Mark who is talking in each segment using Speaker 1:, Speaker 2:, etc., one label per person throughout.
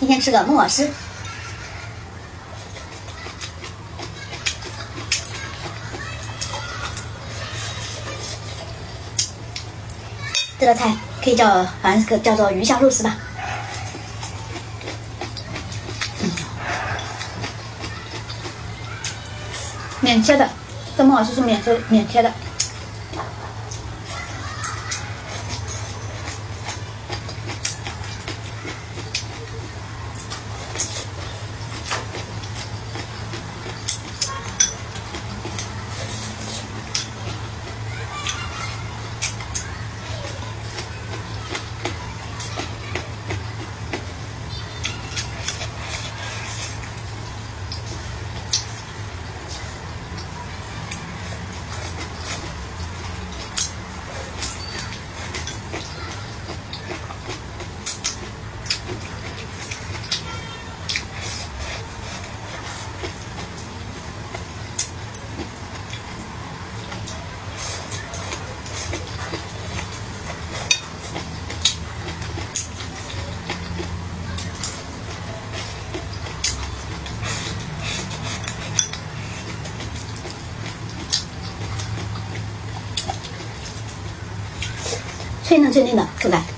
Speaker 1: 今天吃个木耳丝。这道菜可以叫，好像是个叫做鱼香肉丝吧。免切的，这木耳丝是免切免切的。脆嫩脆嫩的口感。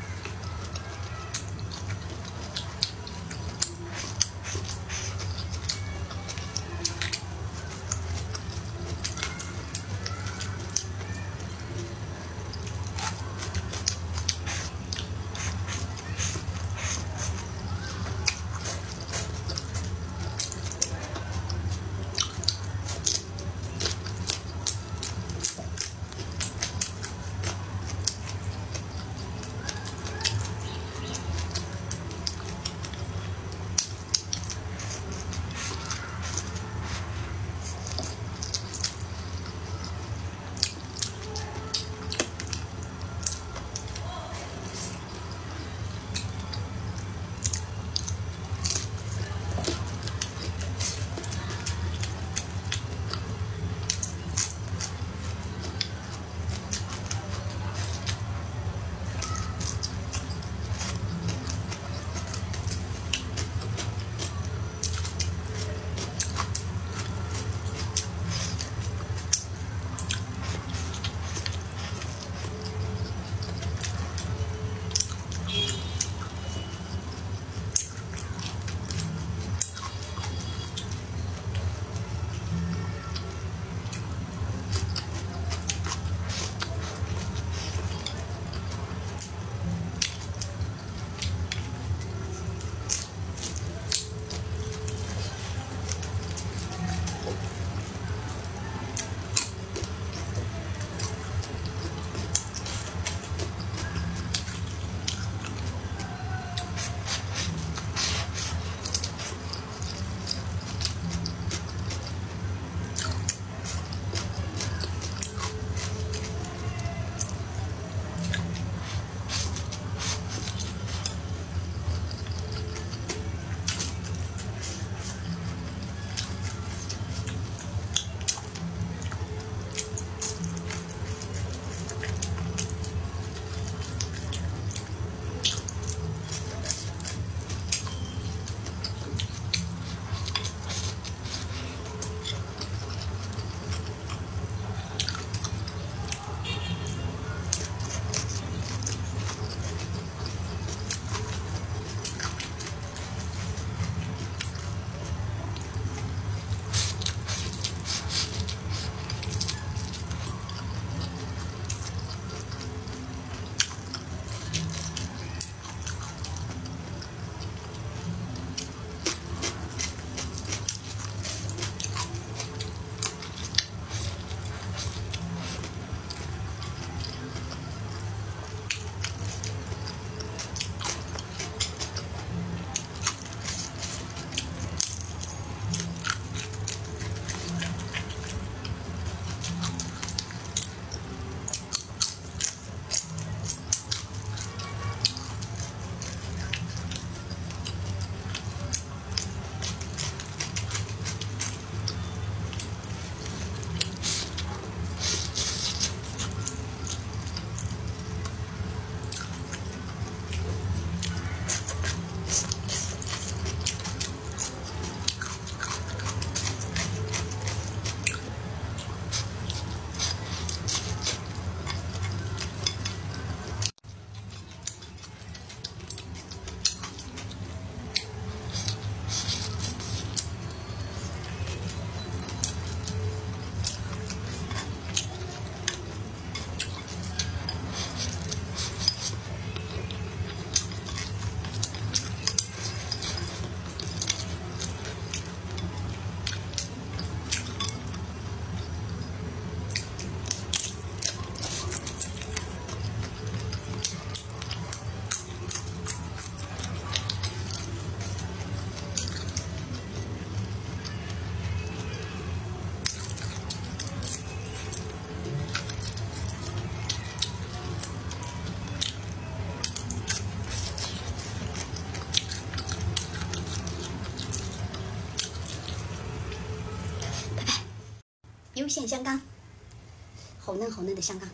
Speaker 1: 优线香干，好嫩好嫩的香干。